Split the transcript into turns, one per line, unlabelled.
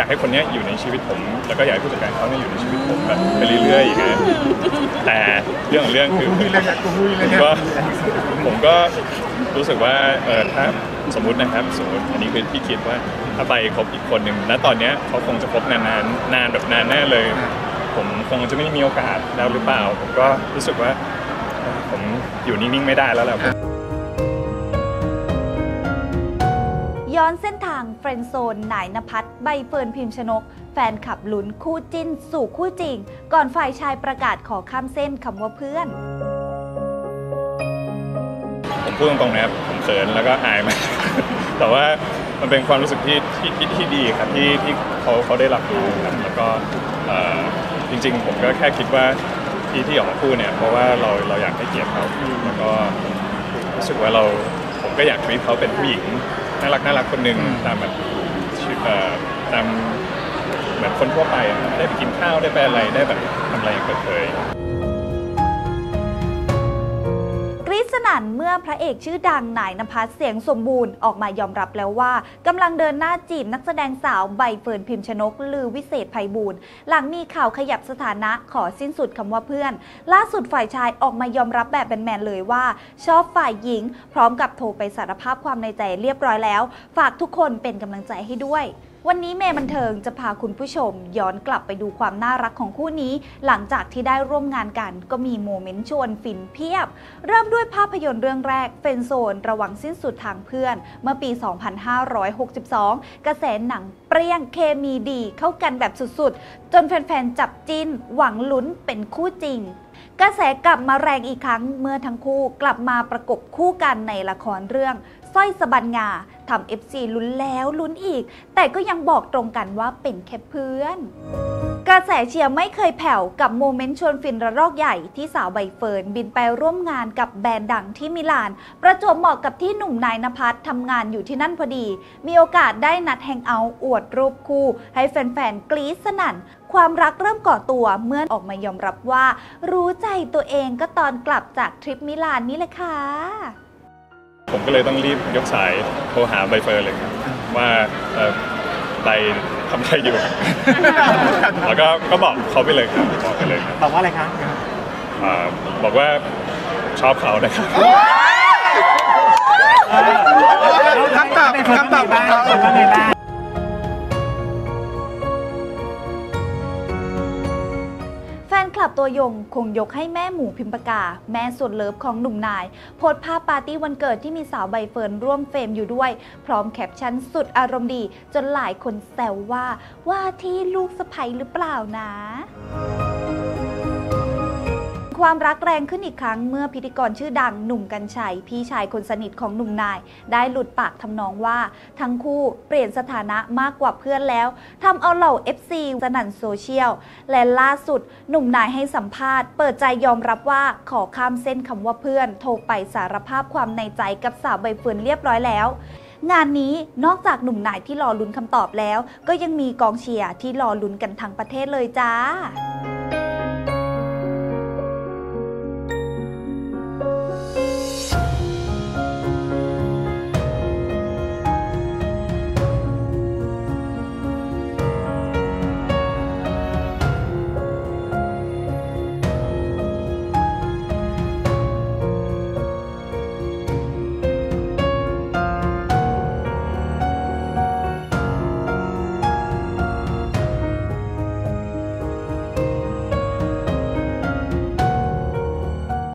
อยากให้คนเนี้ยอยู่ในชีวิตผม แล้วก็อยากให้ผู้จัดการเขาเนี่ยอยู่ในชีวิตผมแบบไปเรื่อยๆอย่างเงี้ยแต่เรื่องของเรื่อง
กู
คือ
คุยเลยนะกูคุยเลย
ผม
นะ
ก็ผมก็รู้สึกว่าเออถ้าสมมตินะครับสมมติอันนี้คือที่คิดว่าถ้าไปคบอีกคนหนึ่งณตอนเนี้ยเขาคงจะคบนานๆนานแบบนานแน่เลย ผมคงจะไม่มีโอกาสแล้วหรือเปล่า ผมก็รู้สึกว่าเออผมอยู่นิ่งๆไม่ได้แล้วแหละ
อนเส้นทางเฟรนด์โซนนายนภัสใบเฟิร์นพิมพ์ชนก แฟนขับลุ้นคู่จิ้น สู่คู่จริง ก่อนฝ่ายชายประกาศขอข้ามเส้นคำว่าเพื่อน
ผมพูดตรงๆนะครับผมเขินแล้วก็อายมาก แต่ว่ามันเป็นความรู้สึกที่ที่ที่ที่ดีครับที่ที่เขาเขาได้รับรู้ครับแล้วก็เอ่อจริง ๆ ผมก็แค่คิดว่าที่ที่ออกมาพูดเนี่ยเพราะว่าเราเราอยากให้เกียรติเขาแล้วก็รู้สึกว่าเราผมก็อยากทวีตเขาเป็นผู้หญิง น่ารักน่ารักคนหนึ่งตามแบบชีวิตเอ่อตามเหมือนคนทั่วไปอะได้ไปกินข้าวได้ไปอะไรได้แบบทำอะไรอย่างเปิดเผย
สนั่นเมื่อพระเอกชื่อดังนายนภัสเสียงสมบูรณ์ออกมายอมรับแล้วว่ากำลังเดินหน้าจีบนักแสดงสาวใบเฟิร์นพิมพ์ชนก ลือวิเศษไพบูลย์หลังมีข่าวขยับสถานะขอสิ้นสุดคำว่าเพื่อน ล่าสุดฝ่ายชายออกมายอมรับแบบแมนๆเลยว่า ชอบฝ่ายหญิง พร้อมกับโทรไปสารภาพความในใจเรียบร้อยแล้ว ฝากทุกคนเป็นกำลังใจให้ด้วย วันนี้เมย์บันเทิงจะพาคุณผู้ชมย้อนกลับไปดูความน่ารักของคู่นี้ หลังจากที่ได้ร่วมงานกันก็มีโมเมนต์ชวนฟินเพียบ เริ่มด้วยภาพยนตร์เรื่องแรกเฟนโซนระวังสิ้นสุดทางเพื่อน เมื่อปี 2562 กระแสหนังเปรี้ยงเคมีดีเข้ากันแบบสุดๆ จนแฟนๆ จับจินหวังลุ้นเป็นคู่จริง กระแสกลับมาแรงอีกครั้งเมื่อทั้งคู่กลับมาประกบคู่กันในละครเรื่องสร้อยสะบันงาทำ FC ลุ้นแล้วลุ้นอีก แต่ก็ยังบอกตรงกันว่าเป็นแค่เพื่อน กระแสเชียร์ไม่เคยแผ่วกับ moment ชวนฟินระลอกใหญ่ที่สาวใบเฟิร์นบินไปร่วมงานกับแบรนด์ดังที่มิลาน ประจวบเหมาะกับที่หนุ่มนาย ณภัทรทำงานอยู่ที่นั่นพอดี มีโอกาสได้นัด hang out อวดรูปคู่ ให้แฟนๆ กรี๊ดสนั่น ความรักเริ่มก่อตัวเมื่อออกมายอมรับว่า รู้ใจตัวเองก็ตอนกลับจากทริปมิลานนี่แหละค่ะ
ผมก็เลยต้องรีบยกสายโทรหาใบเฟิร์นเลยว่าเอ่อใบ ทำอะไรอยู่ แล้วก็ก็บอกเขาไปเลยครับบอกไปเลยครับ
ตอบว่าอะไรคะ
อ่าบอกว่าชอบเขานะครับ
คำตอบคำตอบของเขา
แฟนค ลับตัวยงคงยกให้แม่หมูพิมพ์ผกา แม่สุดเลิฟของหนุ่มนาย โพสต์ภาพปาร์ตี้วันเกิดที่มีสาวใบเฟิร์นร่วม frame อยู่ด้วย พร้อมแคปชั่นสุดอารมณ์ดี จนหลายคนแซวว่าว่าที่ลูกสะใภ้หรือเปล่านะ ความรักแรงขึ้นอีกครั้งเมื่อพิธีกรชื่อดังหนุ่มกรรชัย พี่ชายคนสนิทของหนุ่มนาย ได้หลุดปากทำนองว่า ทั้งคู่เปลี่ยนสถานะมากกว่าเพื่อนแล้วทำเอาเหล่า FC สนั่นโซเชียล และล่าสุดหนุ่มนายให้สัมภาษณ์ เปิดใจยอมรับว่าขอข้ามเส้นคำว่าเพื่อน โทรไปสารภาพความในใจกับสาวใบเฟิร์นเรียบร้อยแล้วงานนี้นอกจากหนุ่มนายที่รอลุ้นคำตอบแล้ว ก็ยังมีกองเชียร์ที่รอลุ้นกันทั้งประเทศเลยจ้า